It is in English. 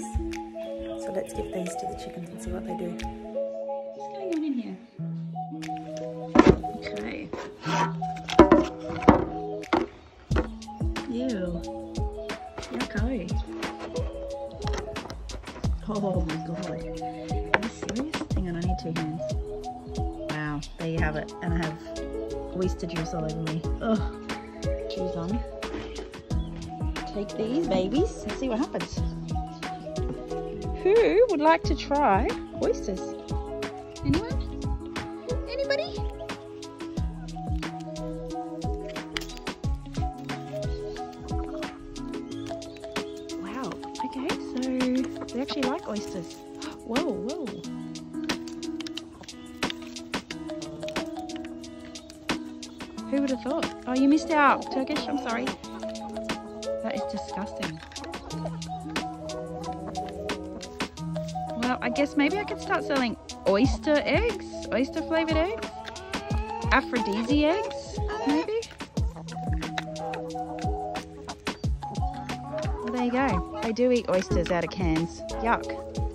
So let's give these to the chickens and see what they do. What's going on in here? Okay. Ew. Yucko. Oh my god. Are you serious? Hang on, I need two hands. Wow, there you have it. And I have oyster juice all over me. Ugh. Cheese on. Take these babies and see what happens. Who would like to try oysters? Anyone? Anybody? Wow. Okay, so they actually like oysters. Whoa, whoa. Who would have thought? Oh, you missed out. Turkish, I'm sorry. That is disgusting. Well, I guess maybe I could start selling oyster eggs, oyster flavored eggs, Aphrodisi eggs, maybe. Well, there you go. They do eat oysters out of cans. Yuck.